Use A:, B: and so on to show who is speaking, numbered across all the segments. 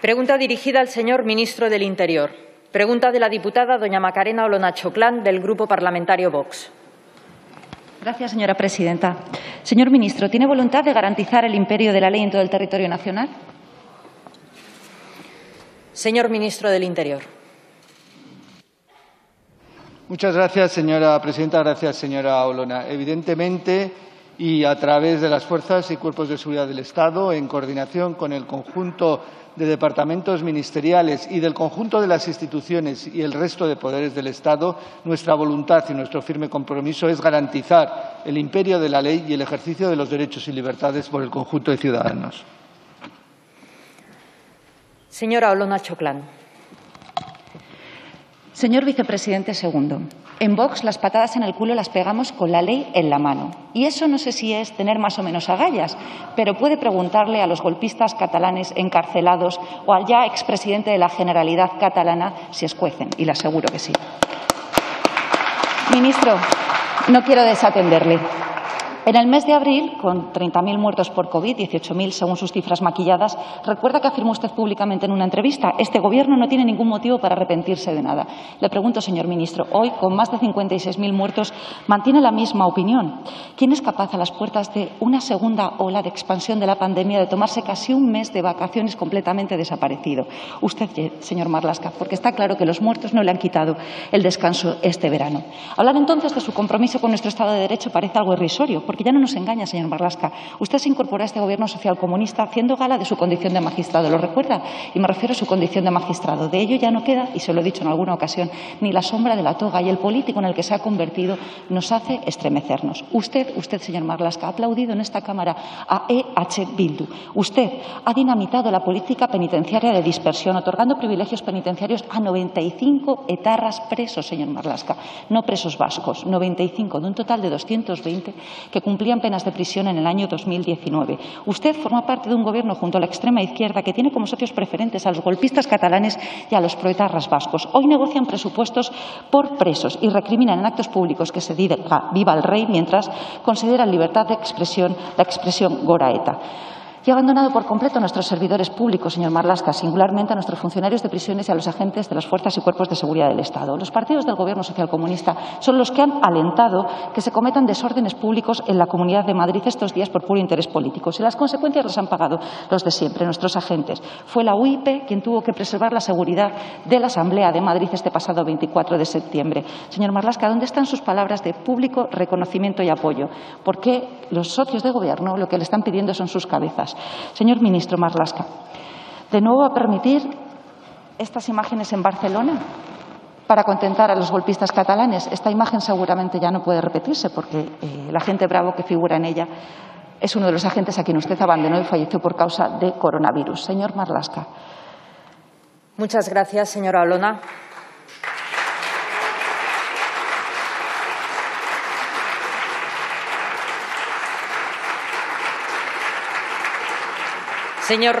A: Pregunta dirigida al señor ministro del Interior. Pregunta de la diputada doña Macarena Olona Choclán, del Grupo Parlamentario Vox.
B: Gracias, señora presidenta. Señor ministro, ¿tiene voluntad de garantizar el imperio de la ley en todo el territorio nacional?
A: Señor ministro del Interior.
C: Muchas gracias, señora presidenta. Gracias, señora Olona. Evidentemente, y a través de las fuerzas y cuerpos de seguridad del Estado, en coordinación con el conjunto de departamentos ministeriales y del conjunto de las instituciones y el resto de poderes del Estado, nuestra voluntad y nuestro firme compromiso es garantizar el imperio de la ley y el ejercicio de los derechos y libertades por el conjunto de ciudadanos.
A: Señora Olona Choclán.
B: Señor vicepresidente segundo, en Vox las patadas en el culo las pegamos con la ley en la mano. Y eso no sé si es tener más o menos agallas, pero puede preguntarle a los golpistas catalanes encarcelados o al ya expresidente de la Generalidad catalana si escuecen, y le aseguro que sí. Ministro, no quiero desatenderle. En el mes de abril, con 30.000 muertos por COVID, 18.000 según sus cifras maquilladas, recuerda que afirmó usted públicamente en una entrevista, este Gobierno no tiene ningún motivo para arrepentirse de nada. Le pregunto, señor ministro, hoy, con más de 56.000 muertos, ¿mantiene la misma opinión? ¿Quién es capaz, a las puertas de una segunda ola de expansión de la pandemia, de tomarse casi un mes de vacaciones completamente desaparecido? Usted, señor Marlasca, porque está claro que los muertos no le han quitado el descanso este verano. Hablar entonces de su compromiso con nuestro Estado de Derecho parece algo irrisorio, porque ya no nos engaña, señor Marlasca. Usted se incorporó a este Gobierno socialcomunista haciendo gala de su condición de magistrado. ¿Lo recuerda? Y me refiero a su condición de magistrado. De ello ya no queda, y se lo he dicho en alguna ocasión, ni la sombra de la toga. Y el político en el que se ha convertido nos hace estremecernos. Usted, usted, señor Marlasca, ha aplaudido en esta Cámara a EH Bildu. Usted ha dinamitado la política penitenciaria de dispersión, otorgando privilegios penitenciarios a 95 etarras presos, señor Marlasca. No presos vascos, 95, de un total de 220 que cumplían penas de prisión en el año 2019. Usted forma parte de un Gobierno junto a la extrema izquierda que tiene como socios preferentes a los golpistas catalanes y a los proetarras vascos. Hoy negocian presupuestos por presos y recriminan en actos públicos que se diga viva el rey mientras consideran libertad de expresión la expresión goraeta y ha abandonado por completo a nuestros servidores públicos, señor Marlasca, singularmente a nuestros funcionarios de prisiones y a los agentes de las fuerzas y cuerpos de seguridad del Estado. Los partidos del Gobierno socialcomunista son los que han alentado que se cometan desórdenes públicos en la Comunidad de Madrid estos días por puro interés político. Y las consecuencias las han pagado los de siempre, nuestros agentes. Fue la UIP quien tuvo que preservar la seguridad de la Asamblea de Madrid este pasado 24 de septiembre. Señor Marlasca, ¿dónde están sus palabras de público reconocimiento y apoyo? Porque los socios de Gobierno lo que le están pidiendo son sus cabezas. Señor ministro Marlasca, ¿de nuevo va a permitir estas imágenes en Barcelona para contentar a los golpistas catalanes? Esta imagen seguramente ya no puede repetirse porque eh, el agente Bravo que figura en ella es uno de los agentes a quien usted abandonó y falleció por causa de coronavirus. Señor Marlasca.
A: Muchas gracias, señora Olona. Señor,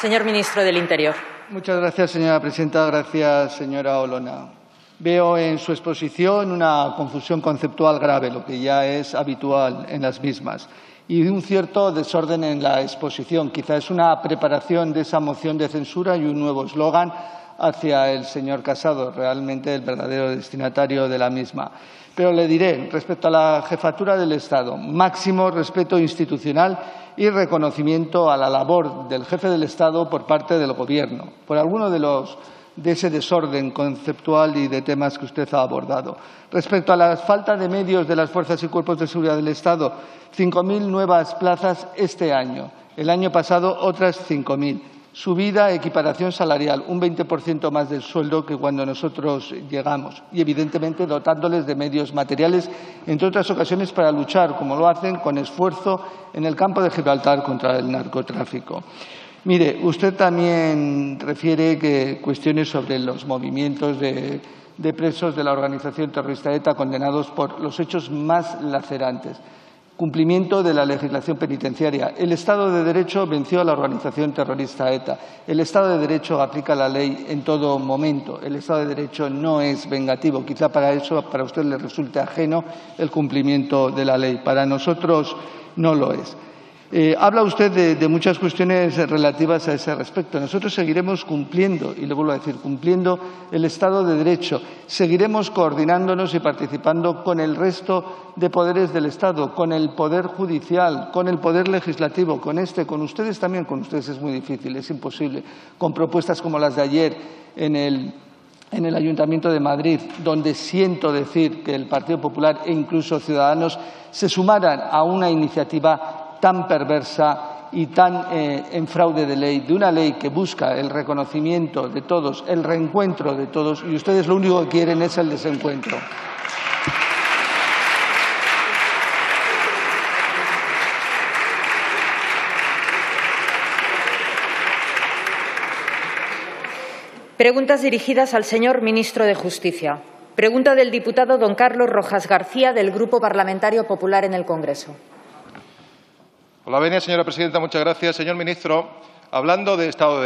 A: señor ministro del Interior.
C: Muchas gracias, señora presidenta. Gracias, señora Olona. Veo en su exposición una confusión conceptual grave, lo que ya es habitual en las mismas, y un cierto desorden en la exposición. Quizá es una preparación de esa moción de censura y un nuevo eslogan hacia el señor Casado, realmente el verdadero destinatario de la misma. Pero le diré, respecto a la jefatura del Estado, máximo respeto institucional y reconocimiento a la labor del jefe del Estado por parte del Gobierno, por alguno de los de ese desorden conceptual y de temas que usted ha abordado. Respecto a la falta de medios de las fuerzas y cuerpos de seguridad del Estado, 5.000 nuevas plazas este año. El año pasado otras 5.000 subida, equiparación salarial, un 20% más del sueldo que cuando nosotros llegamos y, evidentemente, dotándoles de medios materiales, entre otras ocasiones, para luchar, como lo hacen, con esfuerzo en el campo de Gibraltar contra el narcotráfico. Mire, usted también refiere que cuestiones sobre los movimientos de, de presos de la organización terrorista ETA condenados por los hechos más lacerantes cumplimiento de la legislación penitenciaria. El Estado de Derecho venció a la organización terrorista ETA. El Estado de Derecho aplica la ley en todo momento. El Estado de Derecho no es vengativo. Quizá para eso, para usted le resulte ajeno el cumplimiento de la ley. Para nosotros no lo es. Eh, habla usted de, muchas cuestiones relativas a ese respecto. Nosotros seguiremos cumpliendo, y le vuelvo a decir, cumpliendo el Estado de Derecho. Seguiremos coordinándonos y participando con el resto de poderes del Estado, con el Poder Judicial, con el Poder Legislativo, con este, con ustedes también. Con ustedes es muy difícil, es imposible. Con propuestas como las de ayer en el en el Ayuntamiento de Madrid, donde siento decir que el Partido Popular e incluso Ciudadanos se sumaran a una iniciativa tan perversa y tan eh, en fraude de ley, de una ley que busca el reconocimiento de todos, el reencuentro de todos, y ustedes lo único que quieren es el desencuentro.
A: Preguntas dirigidas al señor ministro de Justicia. Pregunta del diputado don Carlos Rojas García, del Grupo Parlamentario Popular en el Congreso.
D: Hola, venia, señora presidenta. Muchas gracias. Señor ministro, hablando de Estado de